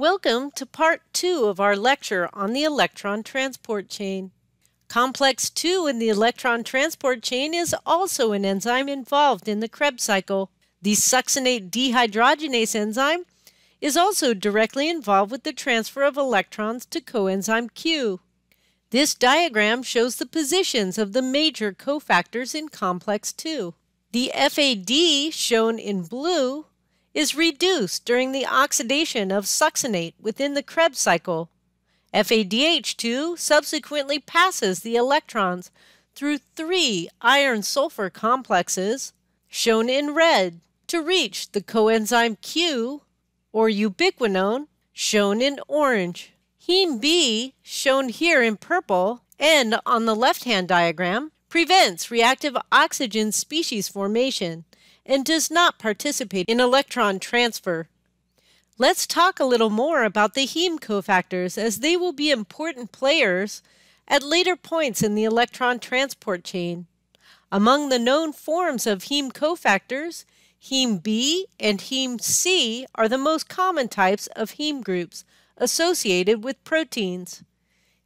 Welcome to part two of our lecture on the electron transport chain. Complex 2 in the electron transport chain is also an enzyme involved in the Krebs cycle. The succinate dehydrogenase enzyme is also directly involved with the transfer of electrons to coenzyme Q. This diagram shows the positions of the major cofactors in complex 2. The FAD, shown in blue, is reduced during the oxidation of succinate within the Krebs cycle. FADH2 subsequently passes the electrons through three iron sulfur complexes, shown in red, to reach the coenzyme Q, or ubiquinone, shown in orange. Heme B, shown here in purple, and on the left-hand diagram, prevents reactive oxygen species formation and does not participate in electron transfer. Let's talk a little more about the heme cofactors as they will be important players at later points in the electron transport chain. Among the known forms of heme cofactors, heme B and heme C are the most common types of heme groups associated with proteins.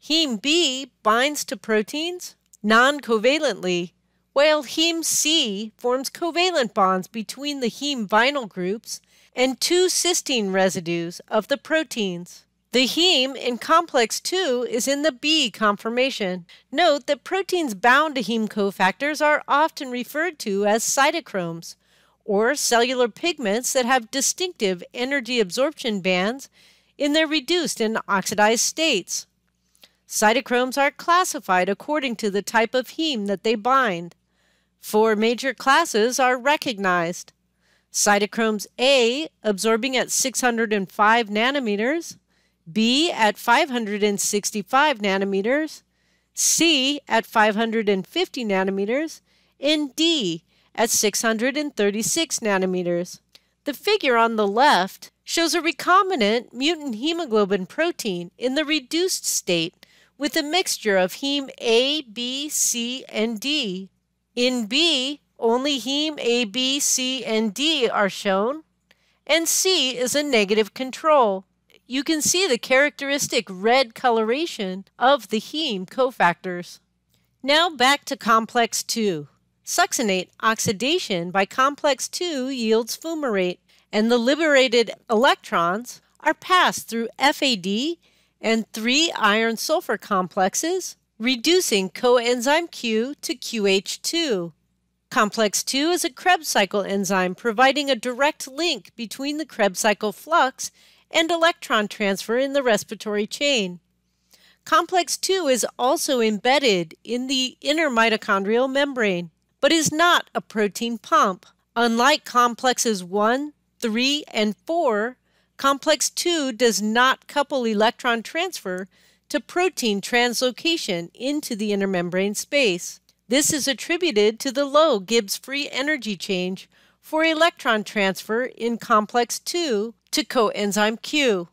Heme B binds to proteins non-covalently, while heme C forms covalent bonds between the heme vinyl groups and two cysteine residues of the proteins. The heme in complex 2 is in the B conformation. Note that proteins bound to heme cofactors are often referred to as cytochromes, or cellular pigments that have distinctive energy absorption bands in their reduced and oxidized states. Cytochromes are classified according to the type of heme that they bind. Four major classes are recognized. Cytochromes A absorbing at 605 nanometers, B at 565 nanometers, C at 550 nanometers, and D at 636 nanometers. The figure on the left shows a recombinant mutant hemoglobin protein in the reduced state with a mixture of heme A, B, C, and D. In B, only heme A, B, C, and D are shown, and C is a negative control. You can see the characteristic red coloration of the heme cofactors. Now back to complex 2. Succinate oxidation by complex 2 yields fumarate, and the liberated electrons are passed through FAD and three iron sulfur complexes reducing coenzyme Q to QH2. Complex 2 is a Krebs cycle enzyme providing a direct link between the Krebs cycle flux and electron transfer in the respiratory chain. Complex 2 is also embedded in the inner mitochondrial membrane, but is not a protein pump. Unlike complexes 1, 3, and 4, complex 2 does not couple electron transfer to protein translocation into the intermembrane space. This is attributed to the low Gibbs free energy change for electron transfer in complex 2 to coenzyme Q.